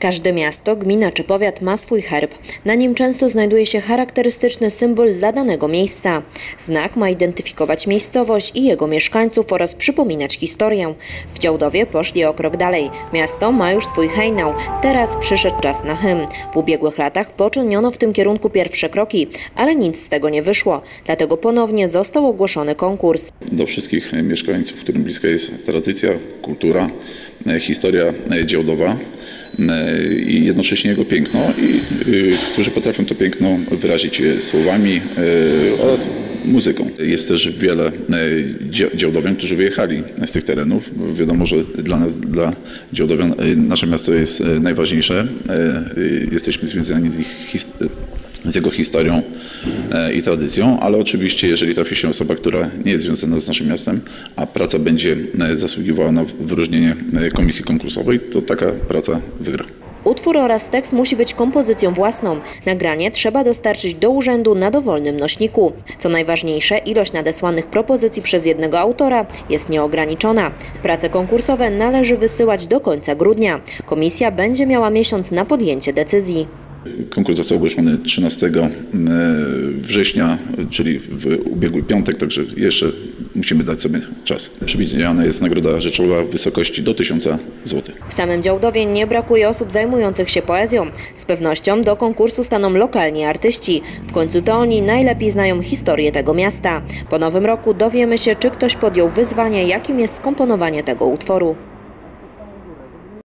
Każde miasto, gmina czy powiat ma swój herb. Na nim często znajduje się charakterystyczny symbol dla danego miejsca. Znak ma identyfikować miejscowość i jego mieszkańców oraz przypominać historię. W Działdowie poszli o krok dalej. Miasto ma już swój hejnał. Teraz przyszedł czas na hymn. W ubiegłych latach poczyniono w tym kierunku pierwsze kroki, ale nic z tego nie wyszło. Dlatego ponownie został ogłoszony konkurs. do wszystkich mieszkańców, którym bliska jest tradycja, kultura, historia e, działdowa e, i jednocześnie jego piękno, i, którzy potrafią to piękno wyrazić e, słowami e, oraz muzyką. Jest też wiele e, działdowian, którzy wyjechali z tych terenów. Wiadomo, że dla nas, dla działdowian, e, nasze miasto jest e, najważniejsze. E, Jesteśmy związani z ich z jego historią e, i tradycją, ale oczywiście jeżeli trafi się osoba, która nie jest związana z naszym miastem, a praca będzie e, zasługiwała na wyróżnienie e, komisji konkursowej, to taka praca wygra. Utwór oraz tekst musi być kompozycją własną. Nagranie trzeba dostarczyć do urzędu na dowolnym nośniku. Co najważniejsze, ilość nadesłanych propozycji przez jednego autora jest nieograniczona. Prace konkursowe należy wysyłać do końca grudnia. Komisja będzie miała miesiąc na podjęcie decyzji. Konkurs został ogłoszony 13 e, września, czyli w ubiegły piątek, także jeszcze musimy dać sobie czas. Przewidziana jest nagroda rzeczowa w wysokości do 1000 zł. W samym Działdowie nie brakuje osób zajmujących się poezją. Z pewnością do konkursu staną lokalni artyści. W końcu to oni najlepiej znają historię tego miasta. Po nowym roku dowiemy się, czy ktoś podjął wyzwanie, jakim jest skomponowanie tego utworu.